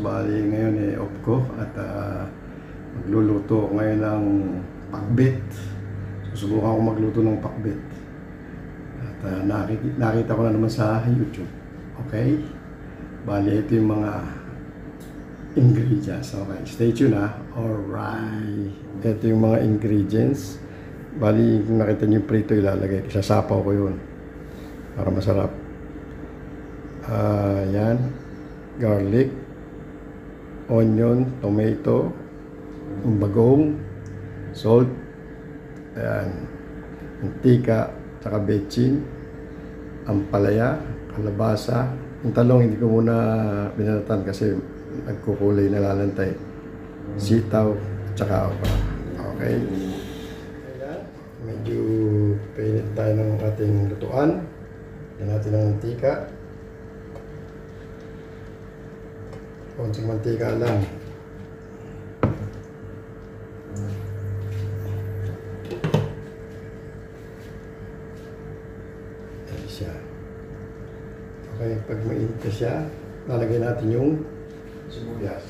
bali ngayon eh off ko at ah, magluluto ngayon ng pakbit. Susubukan ko magluto ng pakbit. At ah, nakikita, nakita ko na naman sa YouTube. Okay? Bali, ito yung mga ingredients. Okay, stay tuned ha. Alright. Ito yung mga ingredients. Bali, kung nakita niyo yung prito, ilalagay. Isasapaw ko yun. Para masarap. Ah, yan. Garlic, onion, tomato, bagong, salt, ayan, mantika, tsaka bechin, ampalaya, kalabasa. Yung talong hindi ko muna binalatan kasi nagkukulay nalalantay. Sitaw, tsaka okra. Okay? Medyo painit tayo ng ating lutuan. Yan natin ng mantika. Konting mantika lang. Ayan siya. Okay, pag mainit na siya, lalagay natin yung sibuyas.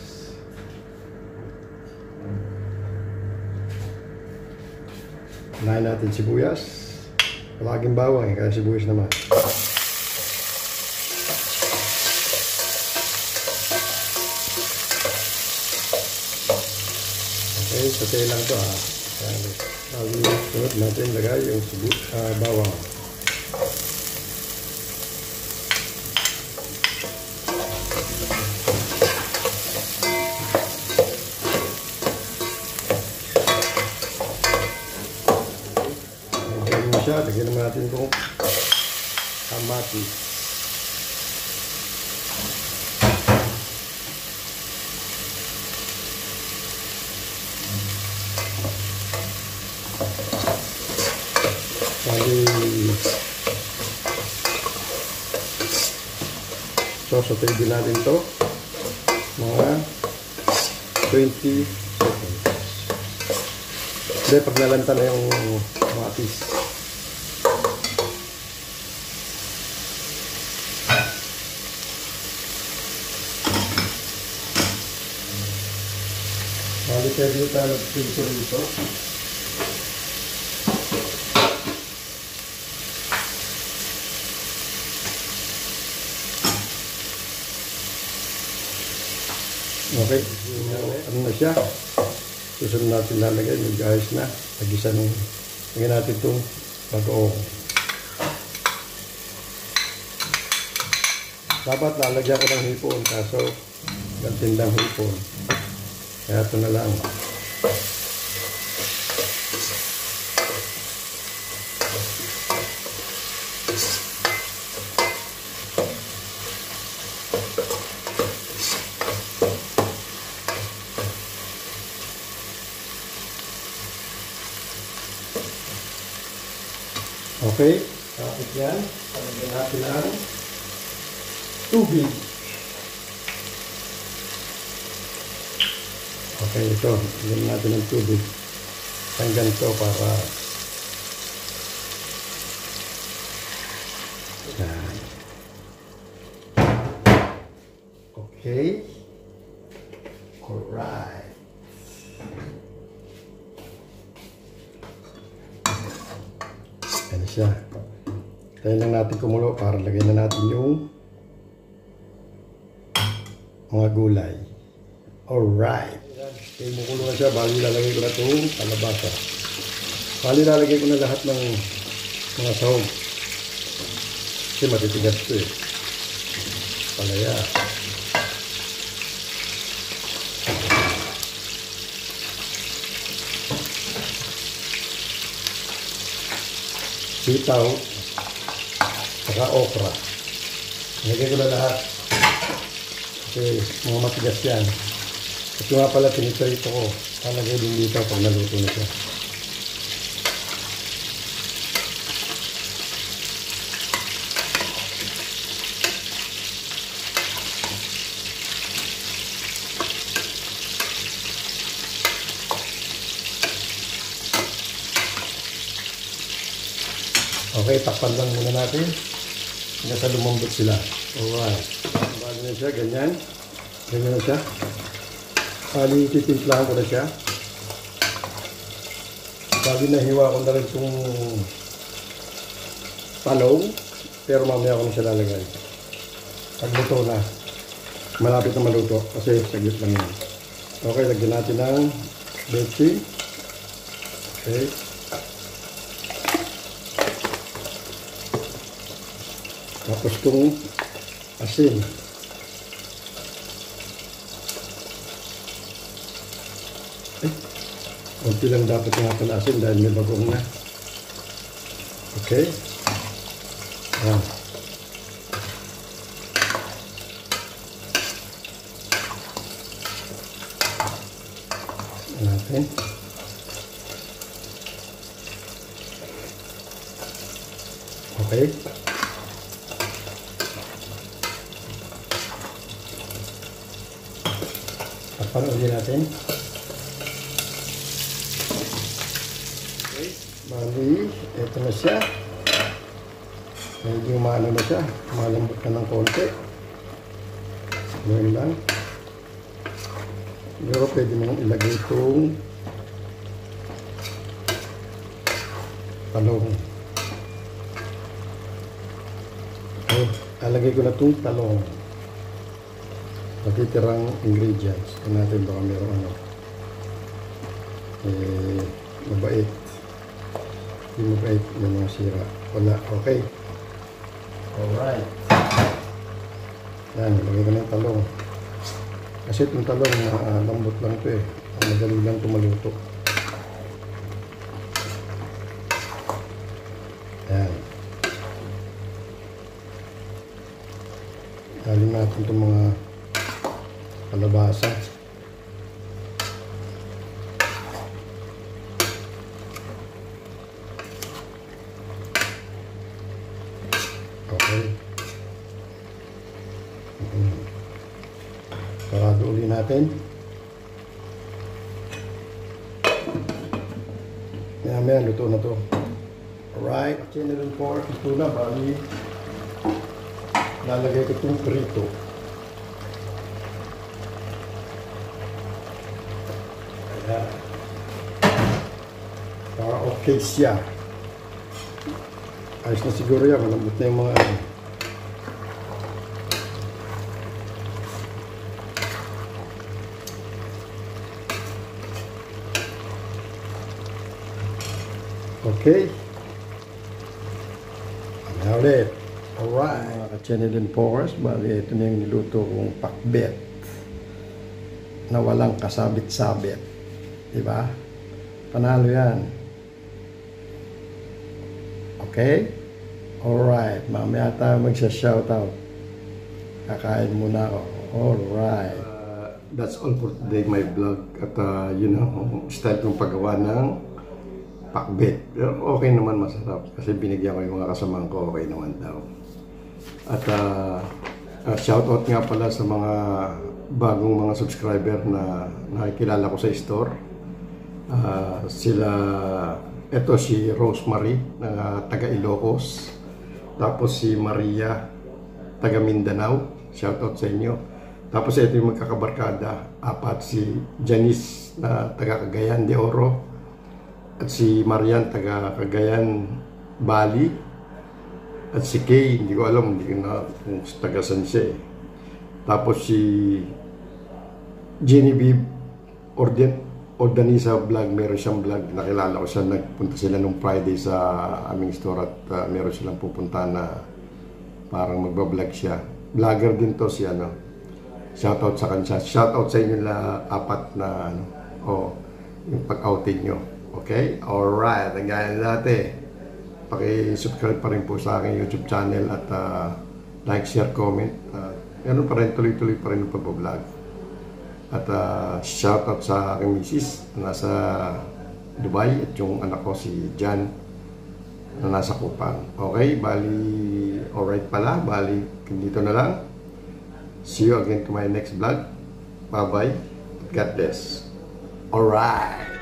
Unahin natin sibuyas. Palaging bawang eh, kaya sibuyas naman. Satay lang to ha. Bago sunod natin lagay yung sibu ah, bawang. Lagyan mo siya, lagyan naman natin itong kamatis. Bali, sosotay din natin to mga 20 seconds. Hindi, pag nalanta na yung kamatis. Bali, pwede tayo nag-pinto rito. Okay. Ano na siya? Susunod natin lalagay. Mag-ayos na. Nag-isa nung lagyan natin itong bagoong. Dapat lalagyan ko ng hipon kaso gantindang hipon. Kaya ito na lang. Okay. Tapos yan. Palagyan natin ang tubig. Okay, ito. Lagyan natin ng tubig. Hanggang ito para yan. Okay. Siya. Tayo lang natin kumulo para lagay na natin yung mga gulay. Alright. Okay, mukulo na siya. Bali lalagay ko na itong kalabasa. Bali lalagay ko na lahat ng mga sahog. Kasi matitigas ito eh. Palaya. Sitaw, saka okra. Nilagay ko na lahat. Kasi mga matigas yan. Ito nga pala pinitrito ko. Talagay din dito pag naluto na siya. Okay, takpan lang muna natin hanggang sa lumambot sila. Alright. Bali na siya, ganyan. Ganyan na siya. Bali, titimplahan ko na siya. Bali, nahiwa ko na rin itong talong. Pero mamaya ko na siya lalagay. Pagluto na. Malapit na maluto kasi saglit lang yan. Okay, lagyan natin ng betchin. Okay. Tapos itong asin. Ay, konti lang dapat nga pala asin dahil may bagong na. Okay. Ayan natin. Okay. Ulit natin. Bali, ito na siya. Medyo maano na siya. Malambot na ng konti. Ngayon lang. Siguro pwede mo nang ilagay itong talong. Alagay ko na itong talong natitirang ingredients. Ito natin baka meron ano. Eh, mabait. Hindi mabait. Yan yung sira. Wala. Okay. Alright. Yan. Lagay ko na yung talong. Kasi itong talong na uh, lambot lang ito eh. Madali lang ito maluto. Yan. Galing natin itong mga kalabasa. Okay. Mm. Sarado uli natin. Maya maya, luto na to. Alright, chinerin pork, ito na, bali. Lalagay ko itong prito. Okay siya. Ayos na siguro yan. Malambot na yung mga ano. Okay. Now ulit. Alright. Mga ka-channel and Forest, bali ito na yung niluto kong pakbet na walang kasabit-sabit. Diba? Panalo yan. Okay? Alright. Mamaya tayo magsha-shoutout. Kakain muna ako. Alright. Uh, that's all for today, my vlog. At uh, you know, style kong paggawa ng pakbet. Okay naman, masarap. Kasi binigyan ko yung mga kasamahan ko, okay naman daw. At uh, uh, shoutout nga pala sa mga bagong mga subscriber na nakikilala ko sa store. Uh, sila, ito si Rosemary na taga Ilocos. Tapos si Maria, taga Mindanao. Shoutout sa inyo. Tapos ito yung magkakabarkada. Apat si Janice na taga Cagayan de Oro. At si Marian taga Cagayan, Bali. At si Kay, hindi ko alam, hindi ko na kung taga saan siya eh. Tapos si Genevieve Orden, Ordanisa vlog, meron siyang vlog, nakilala ko siya, nagpunta sila nung Friday sa aming store at uh, meron silang pupunta na parang magbablog siya. Vlogger din to si ano. Shoutout sa kanya. Shoutout sa inyo na apat na ano, oh, yung pag-outing nyo. Okay? Alright, ang gaya dati. Paki-subscribe pa rin po sa aking YouTube channel at uh, like, share, comment. Uh, ganun pa rin, tuloy-tuloy pa rin yung pag-vlog. At uh, shoutout sa aking misis na nasa Dubai at yung anak ko si Jan na nasa Kupang. Okay, bali, alright pala, bali, dito na lang. See you again to my next vlog. Bye-bye. God bless. Alright.